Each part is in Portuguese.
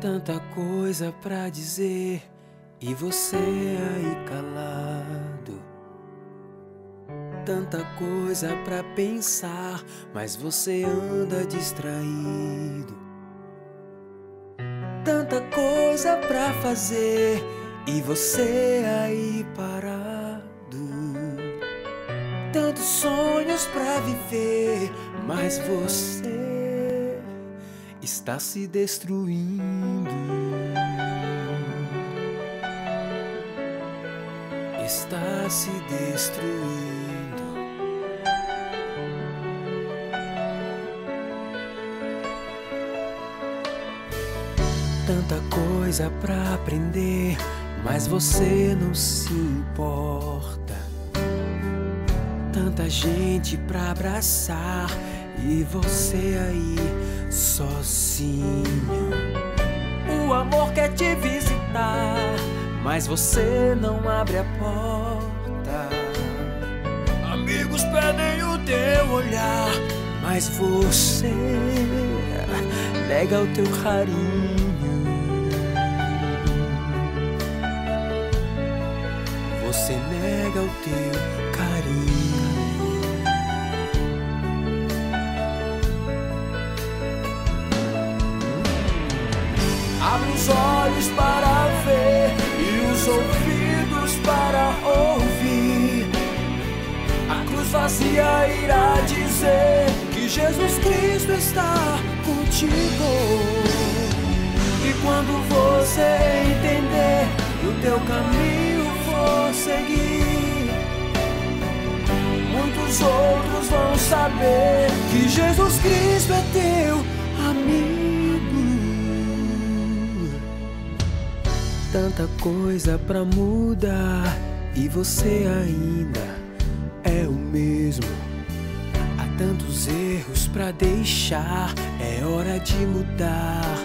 Tanta coisa pra dizer e você aí calado. Tanta coisa pra pensar, mas você anda distraído. Tanta coisa pra fazer e você aí parado. Tantos sonhos pra viver, mas você está se destruindo. Está se destruindo. Tanta coisa pra aprender, mas você não se importa. Tanta gente pra abraçar e você aí sozinho. O amor quer te visitar, mas você não abre a porta. Amigos pedem o teu olhar, mas você nega o teu carinho. Você nega o teu os olhos para ver e os ouvidos para ouvir. A cruz vazia irá dizer que Jesus Cristo está contigo. E quando você entender o teu caminho for seguir, muitos outros vão saber que Jesus Cristo é teu Tanta coisa pra mudar e você ainda é o mesmo. Há tantos erros pra deixar, é hora de mudar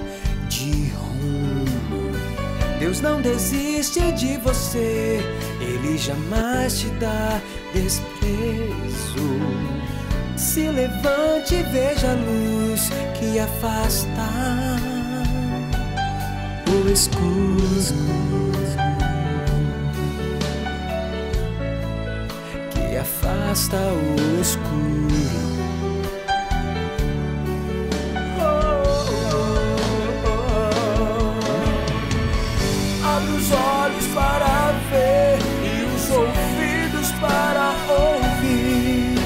de rumo. Deus não desiste de você, Ele jamais te dá desprezo. Se levante e veja a luz que afasta o escuro. Que afasta o escuro. Abre os olhos para ver e os ouvidos para ouvir.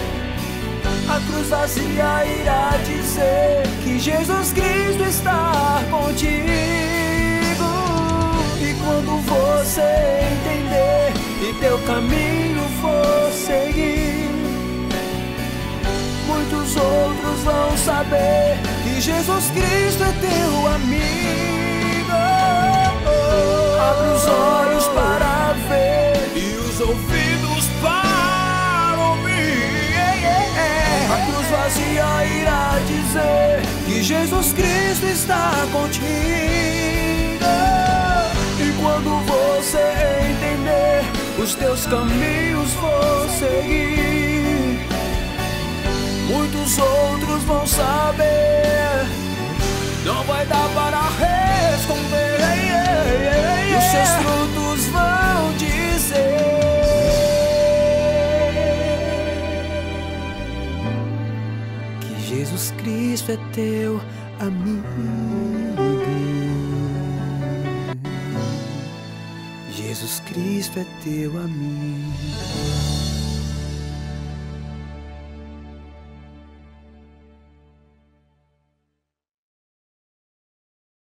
A cruz vazia irá dizer que Jesus Cristo está contigo. E quando você entender e teu caminho for seguir, muitos outros vão saber que Jesus Cristo é teu amigo. Abre os olhos para ver e os ouvidos para ouvir. A cruz vazia irá dizer que Jesus Cristo está contigo. Os teus caminhos for seguir, muitos outros vão saber. Não vai dar para responder. E os seus frutos vão dizer que Jesus Cristo é teu amigo. Jesus Cristo é teu amigo.